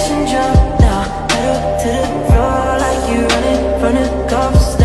Jason jump now, pedal to the floor like you're running from the cops.